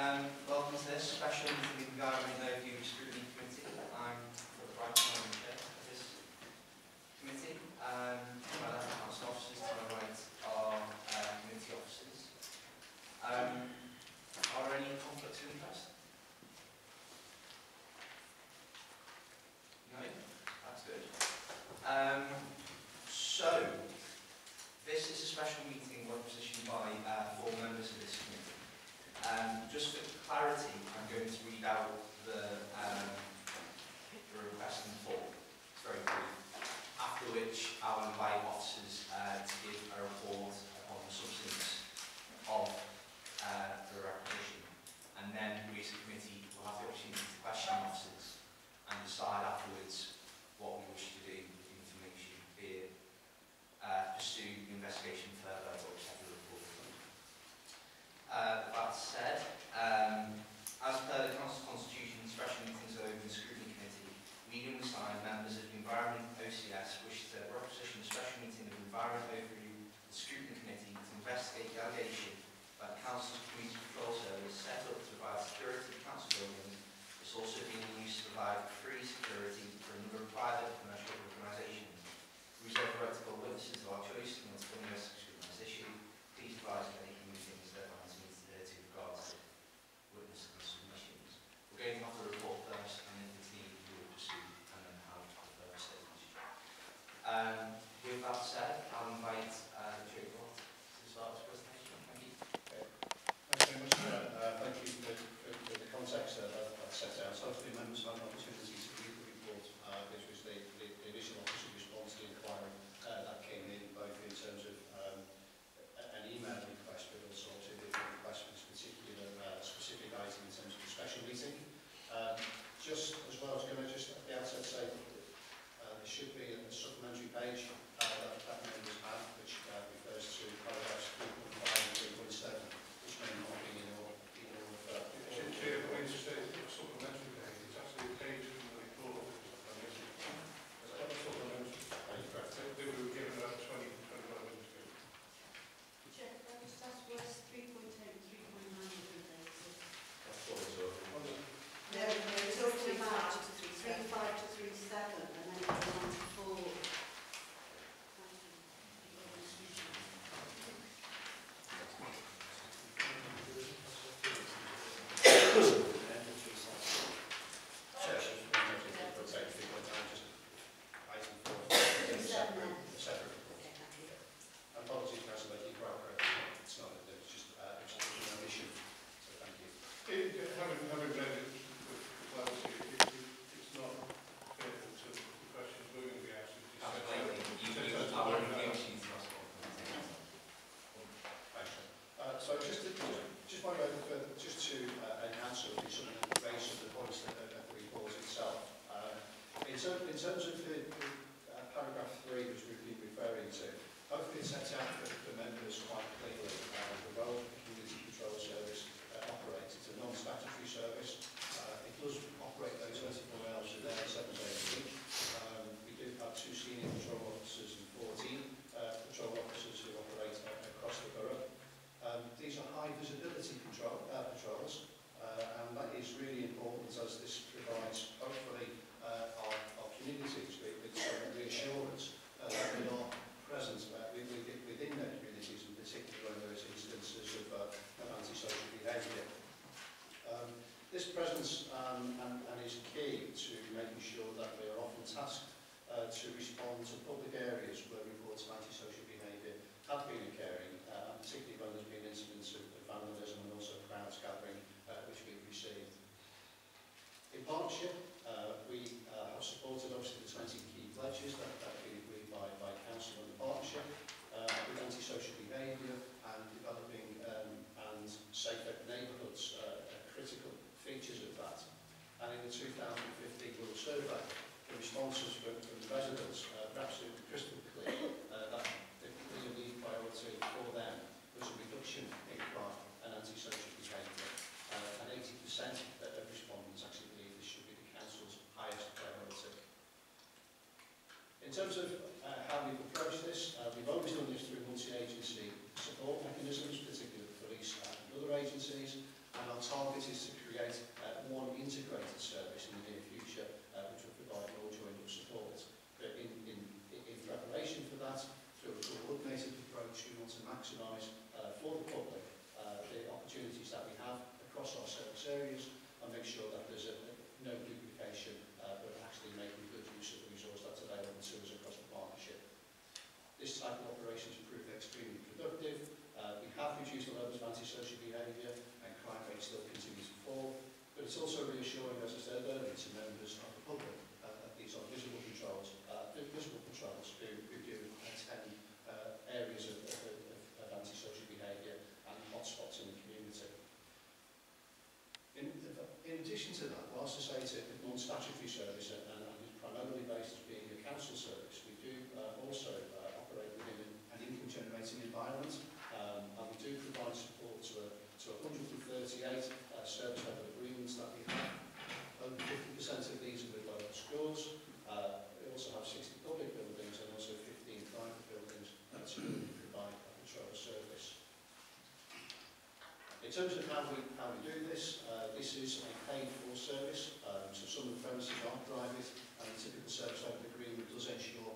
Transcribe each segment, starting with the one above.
Um, examples public areas where reports of antisocial behaviour have been occurring, uh, particularly when there's been incidents of, vandalism and also crowds gathering, uh, which we've received. In partnership, uh, we uh, have supported obviously the 20 key pledges that, have been agreed by, by Council and the partnership uh, with antisocial behaviour and developing um, and safer neighbourhoods uh, critical features of that. And in the 2015 Wirral Survey, the responses from, from residents uh, absolutely crystal clear uh, that the clear lead priority for them was a reduction in crime and antisocial behaviour. Uh, and 80% of respondents actually believe this should be the council's highest priority. In terms of it's also terms of how we, how we do this, uh, this is a paid-for service, um, so some of the premises aren't private, and the typical service level agreement does ensure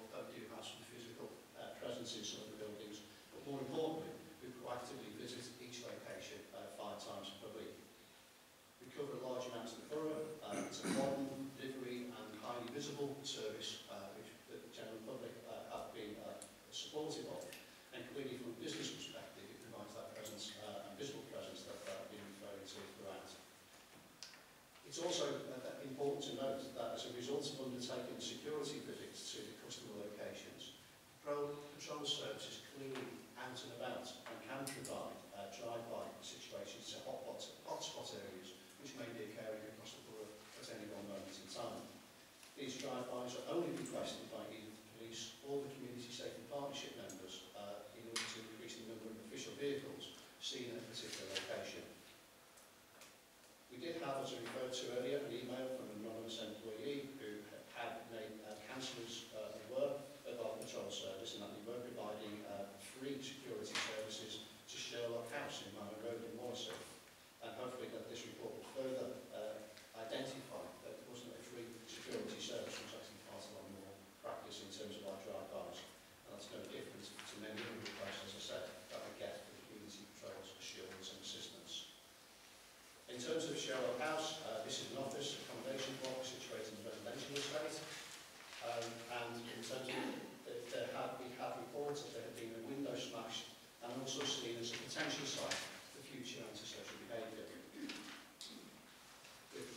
out and about and can provide uh, drive-by situations to hotspot hot spot areas which may be occurring across the borough at any one moment in time. These drive-bys are only requested potential site for future antisocial behaviour.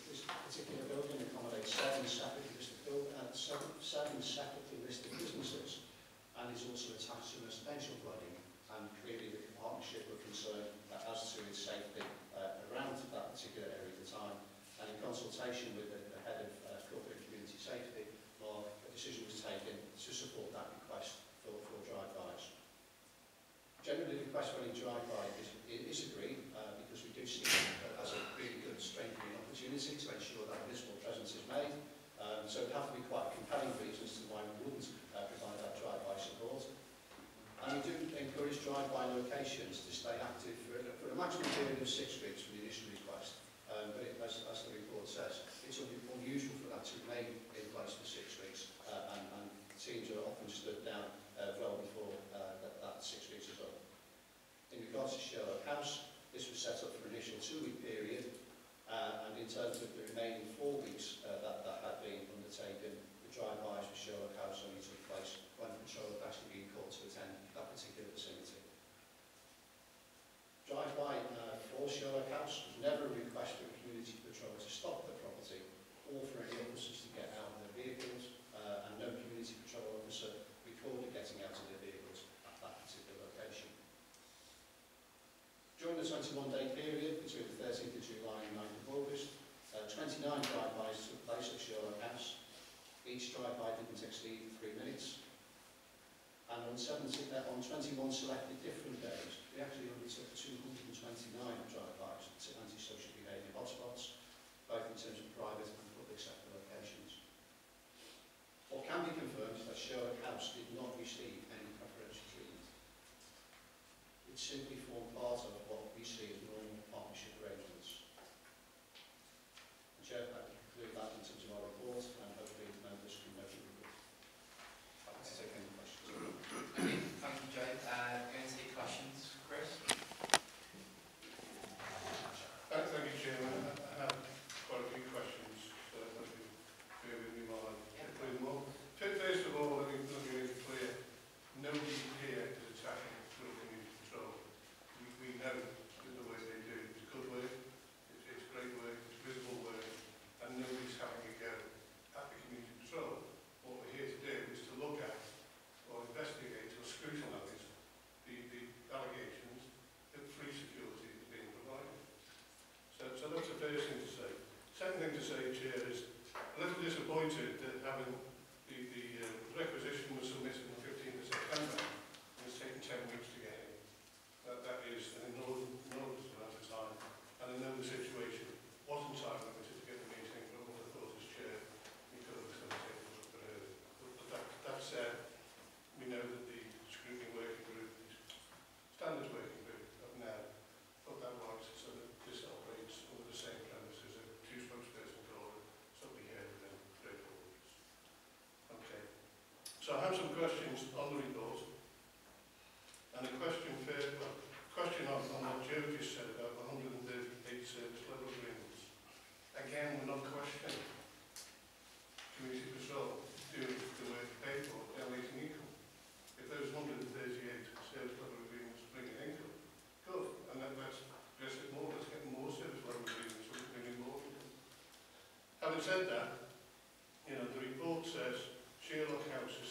This particular building accommodates seven separately listed, build, uh, seven, seven separately listed businesses and is also attached to residential flooding and clearly the partnership were concerned as to its safety uh, around that particular area at the time and in consultation with the 270 uh, on 21 selected different days, we actually only undertook 229 drive-bys to antisocial behaviour hotspots, both in terms of private and public sector locations. What can be confirmed is that Sherwood House did not receive any preferential treatment. It simply formed part of questions on the report. And a question for, question on, on what Joe just said about 138 service level agreements. Again, we're not questioning community patrol doing the work paid for, generating income. If those 138 service level agreements bring in income, good. And then let's address it more, let's get more service level agreements, so we can bring in more income. Having said that, you know, the report says Sherlock House is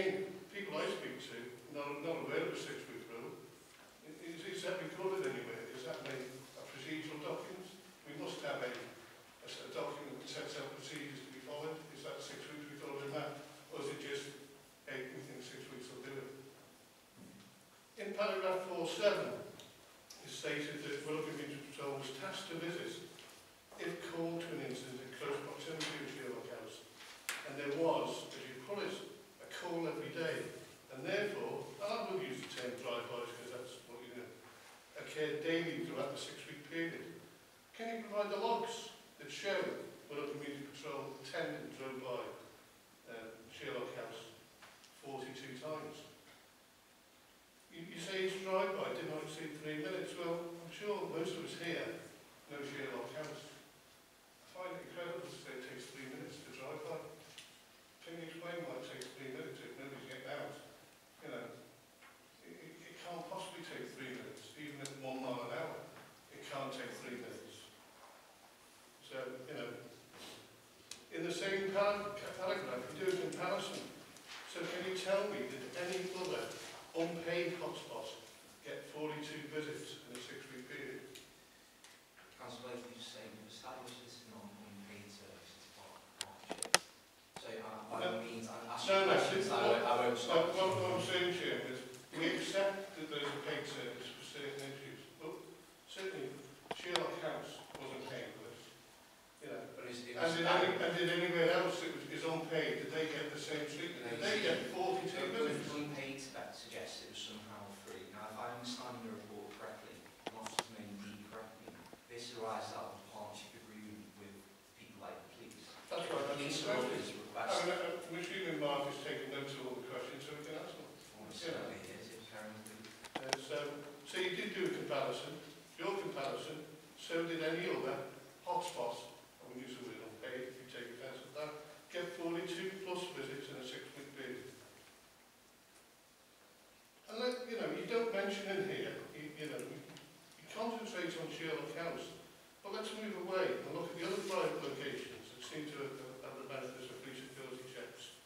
Again, people I speak to, not, not aware of a six-week rule. Is, is that recorded anywhere? Is that a, a procedural document? We must have a document that sets out procedures to be followed. Is that six weeks recorded in that? Or is it just, hey, we think six weeks will do it? In paragraph 4.7, it stated that Wirral Community Patrol was tasked to visit if called to an incident in close proximity of Sherlock House. And there was, as you put it, a call every day. And therefore, I will use the term drive-bys because that's what you know, occurred daily throughout the six-week period. Can you provide the logs that show Wirral Community Patrol attended and drove by uh, Sherlock House 42 times? You, you say it's drive-by, didn't I exceed three minutes? Well, I'm sure most of us here know Sherlock House. I find it incredible to say it takes three minutes to drive by. Can you explain why it takes tell me, did any other unpaid hotspots get 42 visits in a six-week period? Councillor Lowe, you say we've established this is not an unpaid service, it's part of partnership. So uh, by all means, I'm asking no, questions, no, I, won't, I won't stop. What, what I'm saying to is, we accept that there's a paid service for certain issues, but certainly Sherlock House wasn't paid for this. You know, but is, it, and, did any, and did anywhere else that was, is unpaid, did they get the same treatment? Did they get 42 It visits? was unpaid spec suggests it was somehow free. Now, if I understand the report correctly, not just maybe indeed correctly, this arises out of a partnership agreement with people like the police. That's right, that's Police the are always I request, mean, I'm assuming Mark is taking notes of all the questions so we can ask them. almost certainly is, if Karen would Uh, so, so you did do a comparison, your comparison, so did any other hotspot, mention in here, you, you know, he concentrates on Sherlock House, but let's move away and look at the other five locations that seem to have, have the benefits of pre-security checks.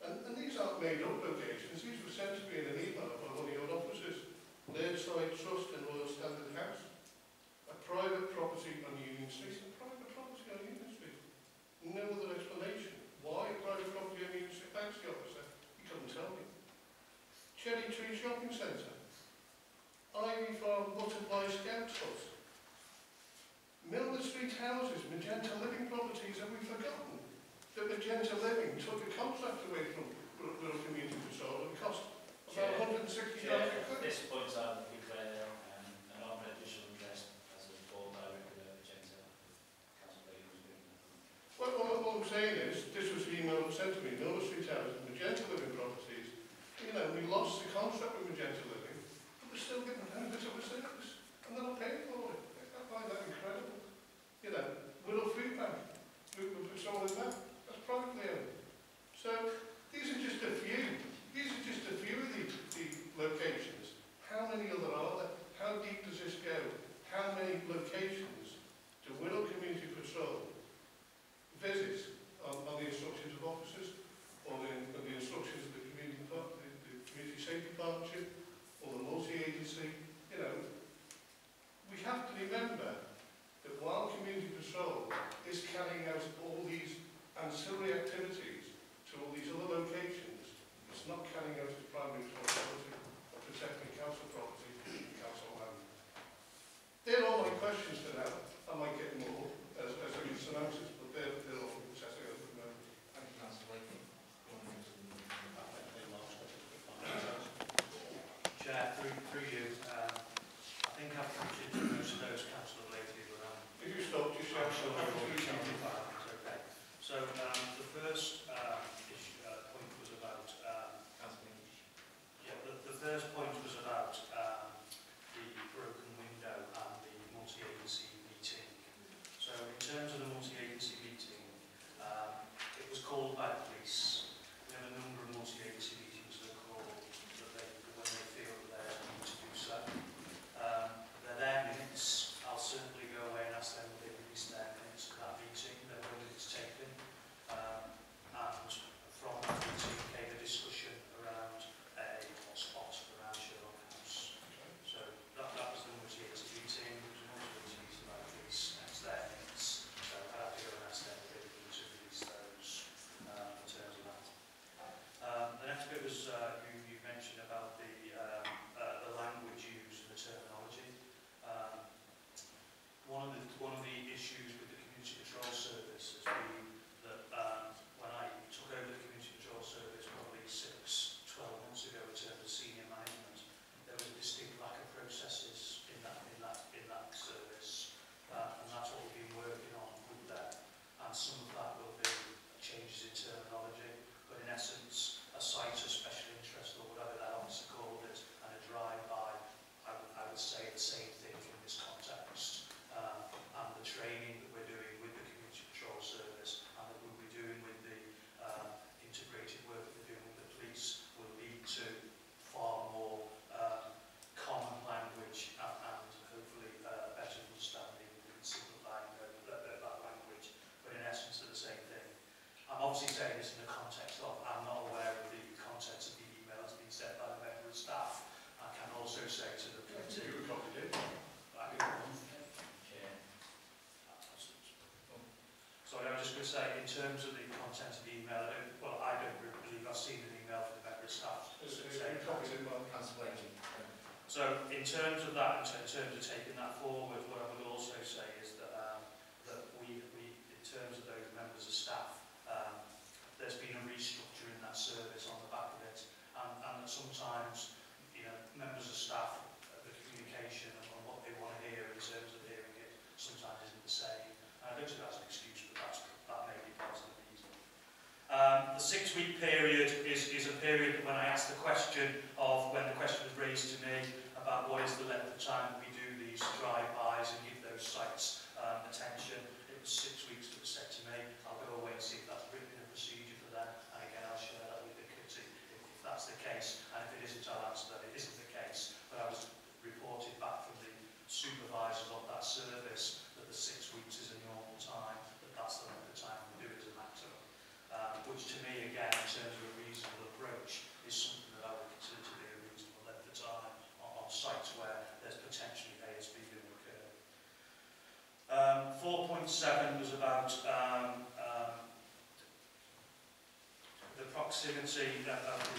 And, and these aren't made-up locations, these were sent to me in an email by one of your officers, Lairdside Trust and Royal Standard House, a private property on Union Street, a private property on Union Street. No other explanation. Why a private property on Union Street? Thanks, the officer. He couldn't tell me. Cherry Tree Shopping Centre, Ivy Farm Butterfly Scout Trust. Milner Street houses, Magenta Living properties, have we forgotten that Magenta Living took a contract away from Wirral Community Control and cost about 160,000 quid? At this point, I would declare um, an honorary additional address as a board director of Magenta Council Well, all, I'm saying is, terms of the content of the email, I don't, well, I don't believe I've seen an email from the member of staff. It's, it's, so in terms of that, of the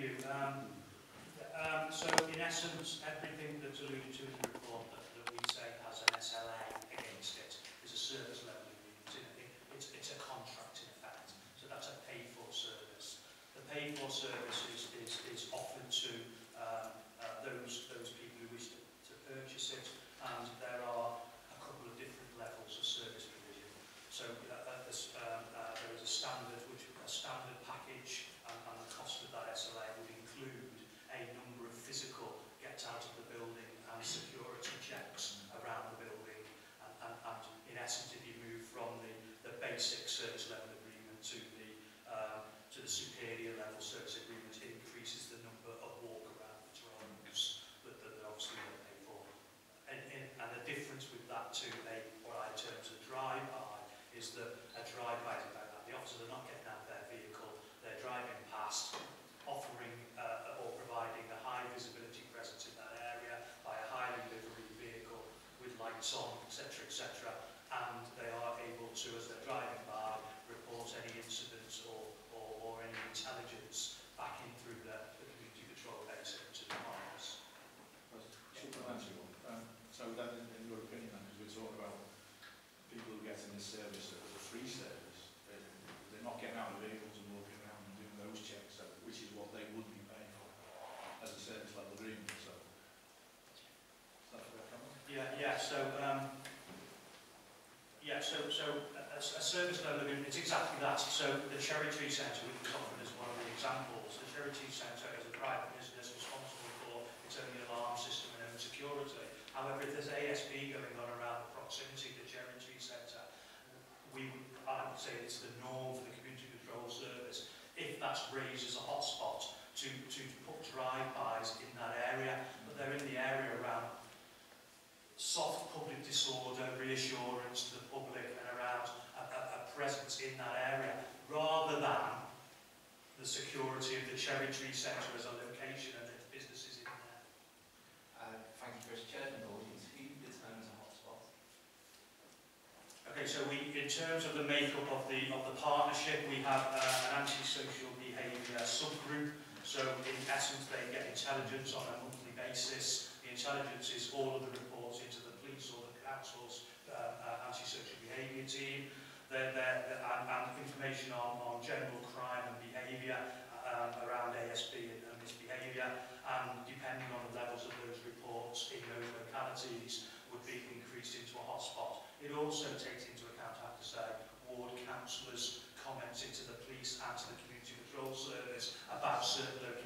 you. Um, um, so in essence, everything that's alluded to in the report that, that we say has an SLA against it is a service level agreement. It's, it's a contract in effect. So that's a pay-for service. The pay-for service is, is, is offered to um, uh, those lights on, etc., etc. And they are able to, as they're driving by, report any incidents or, or, or any intelligence back in through the, the community control base into the mines. Supplementary one. Um, so then, in, in your opinion, then, because we're talking about people who get in this service as a free service, they're, they're not getting out of vehicles and walking around and doing those checks, so, which is what they would be paying for as a service level agreement. So, is that fair comment? Yeah, yeah, so, um, yeah, so, a, a service agreement, it's exactly that. So the Cherry Tree Centre, which was offered as one of the examples, the Cherry Tree Centre is a private business responsible for its own alarm system and own security. However, if there's ASB going on around the proximity of the Cherry Tree Centre, we would, I would say it's the norm for the community control service, if that's raised as a hotspot, to, to put drive-bys in that area, but they're in the area around soft public disorder, reassurance to the public and around a, a, a presence in that area, rather than the security of the Cherry Tree Centre as a location and its businesses in there. Uh, thank you, Chris. Chairman Audience, who determines a hotspot? Okay, so we, in terms of the makeup of the of the partnership, we have uh, an antisocial behaviour subgroup. So in essence, they get intelligence on a monthly basis. The intelligence is all of the reports into the the team, that that their, and, and information on, on general crime and behaviour um, around ASB and, and misbehaviour, and depending on the levels of those reports in those localities, would be increased into a hotspot. It also takes into account, I have to say, ward councillors commenting to the police and to the community control service about certain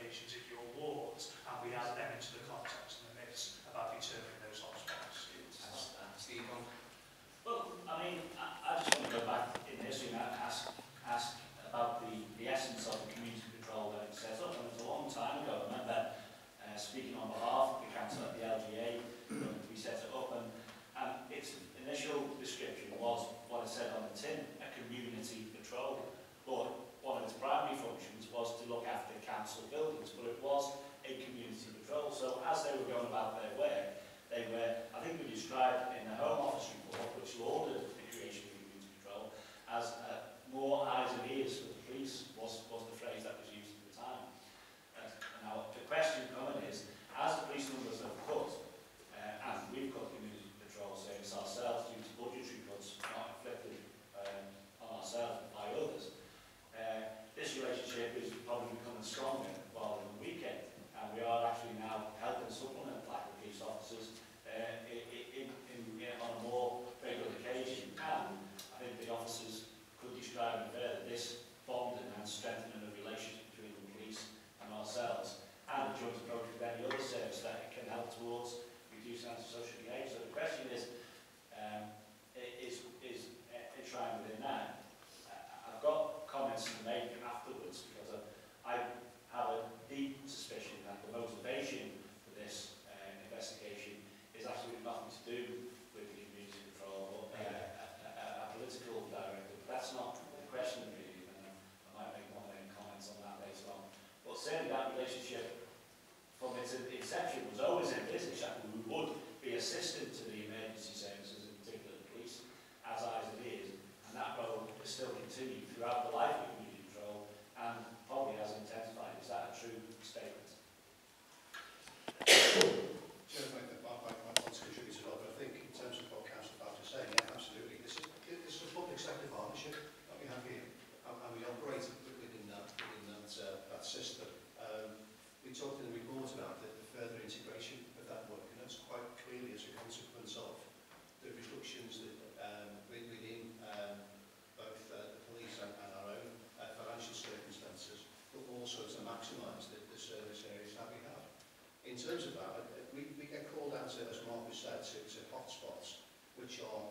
in terms of that, uh, we, we get called out, as Mark said, to, to hotspots, which are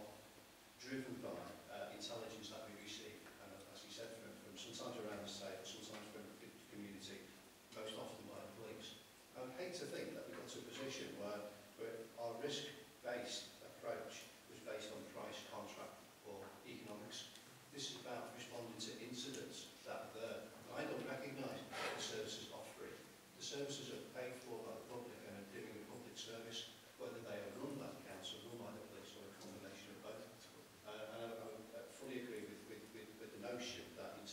driven by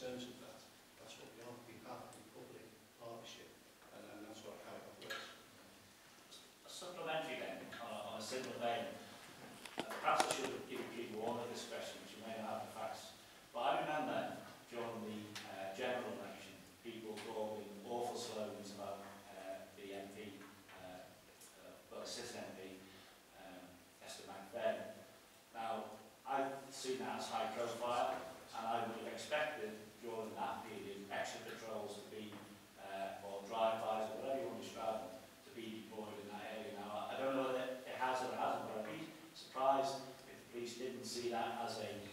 terms of that, that's what we are. We have a public partnership, and, and that's what CARICOM does. A supplementary then, on a, on a similar vein, that as a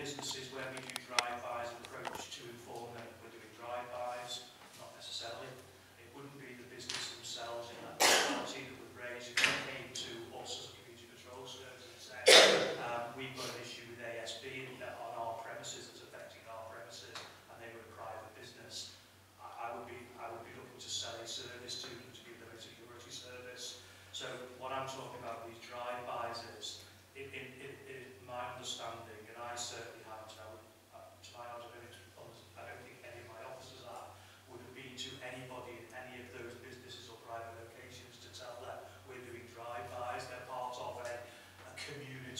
businesses where we do drive-bys approach to inform them we're doing drive-bys, not necessarily. It wouldn't be the business themselves in that locality that would raise if it came to us as a community patrol service and say, um, we've got an issue with ASB on our premises that's affecting our premises and they were a private business. I, I would be I would be looking to sell a service to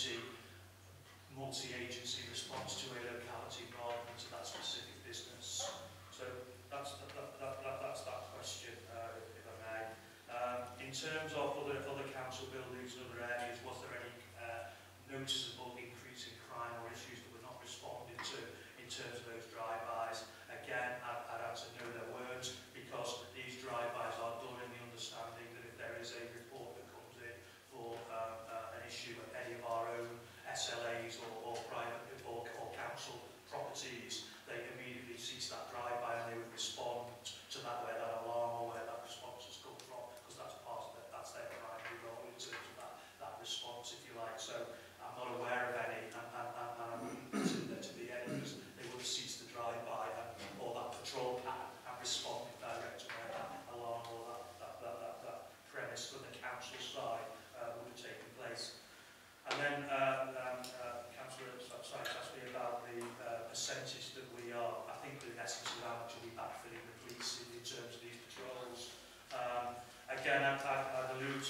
community multi-agency response to a locality rather than to that specific business. So that's that, that, that, that's that question, uh, if I may. Um, in terms of other, other council buildings and other areas, was there any uh, noticeable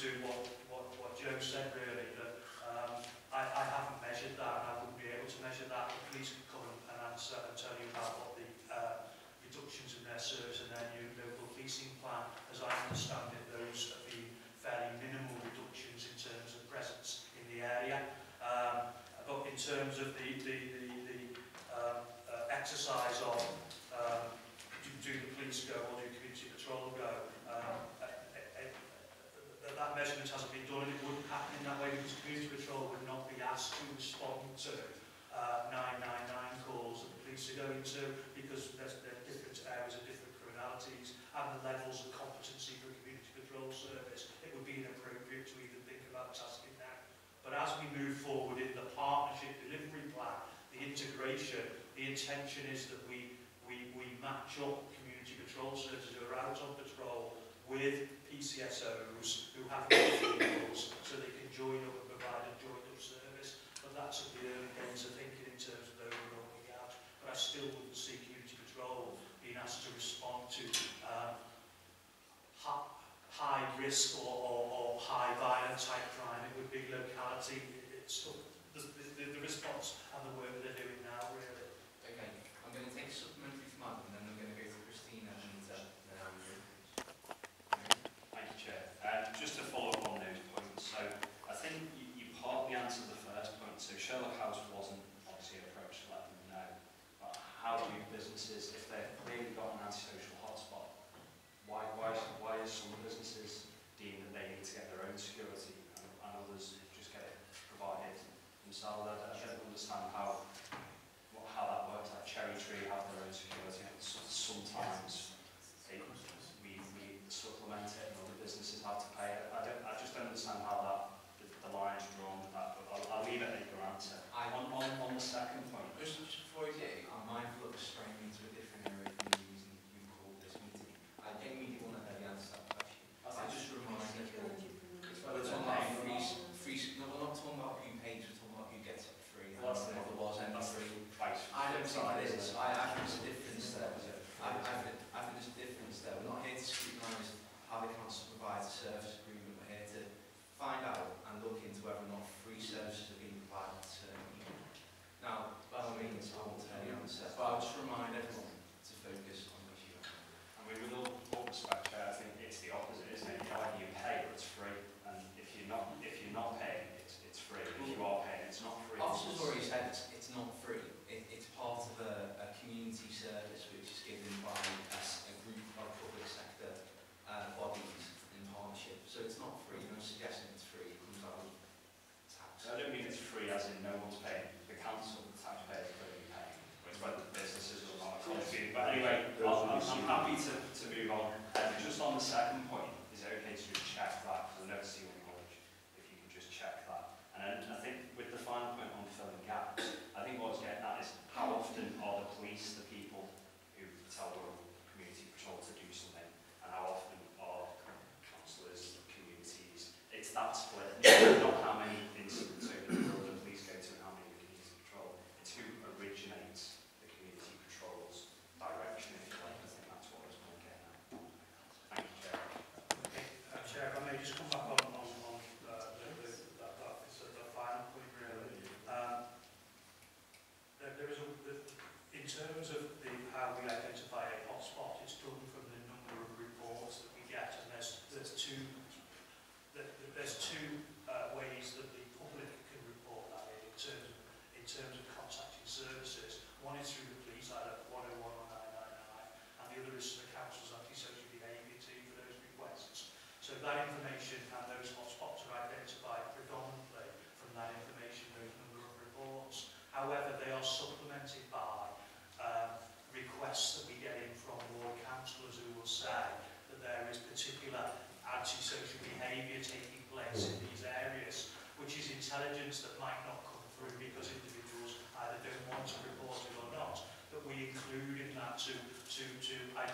to what has to respond to uh, 999 calls that the police are going to because there's, there's different areas of different criminalities and the levels of competency for community patrol service. It would be inappropriate to even think about tasking that. But as we move forward in the partnership delivery plan, the integration, the intention is that we, we, we match up community patrol services who are out on patrol with PCSOs who have vehicles so they can join up and provide a joint that's at the early days of thinking in terms of overall layout, but I still wouldn't see community patrol being asked to respond to um, high, risk or, or, or high violent type crime in a big locality. It's, the, the, the response and the work that they're doing businesses if they've clearly got an antisocial hotspot? Why, why, why is some businesses deemed that they need to get their own security and, and others just get it provided themselves? I, I don't understand how, what, how that works, like Cherry Tree have their own security sometimes.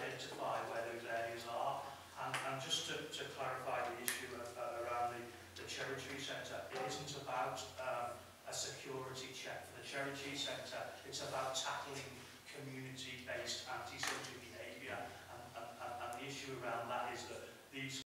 identify where those areas are. And, and just to, to clarify the issue of, uh, around the, the Cherry Tree Centre, it isn't about um, a security check for the Cherry Tree Centre, it's about tackling community-based anti-social behaviour. And, and, and the issue around that is that these